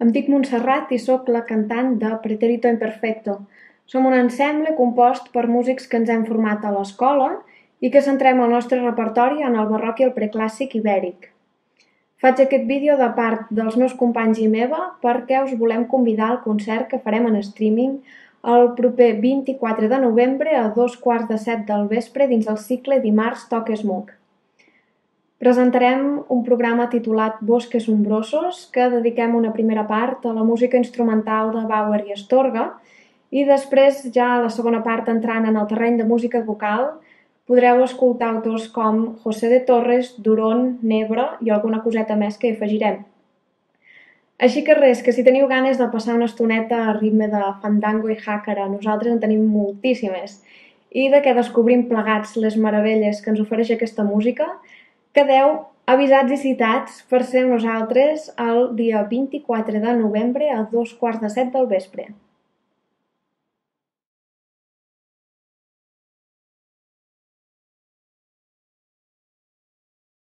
Em dic Montserrat i sóc la cantant de Pretérito Imperfecto. Som un ensemble compost per músics que ens hem format a l'escola i que centrem el nostre repertori en el barroc i el preclàssic ibèric. Faig aquest vídeo de part dels meus companys i meva perquè us volem convidar al concert que farem en streaming el proper 24 de novembre a dos quarts de set del vespre dins el cicle Dimarts Toques Muc. Presentarem un programa titulat Bosques ombrosos, que dediquem una primera part a la música instrumental de Bauer i Astorga, i després, ja a la segona part, entrant en el terreny de música vocal, podreu escoltar autors com José de Torres, Duron, Nebra i alguna coseta més que hi afegirem. Així que res, que si teniu ganes de passar una estoneta a ritme de fandango i hàcara, nosaltres en tenim moltíssimes, i de que descobrim plegats les meravelles que ens ofereix aquesta música, Quedeu avisats i citats per ser nosaltres el dia 24 de novembre a dos quarts de set del vespre.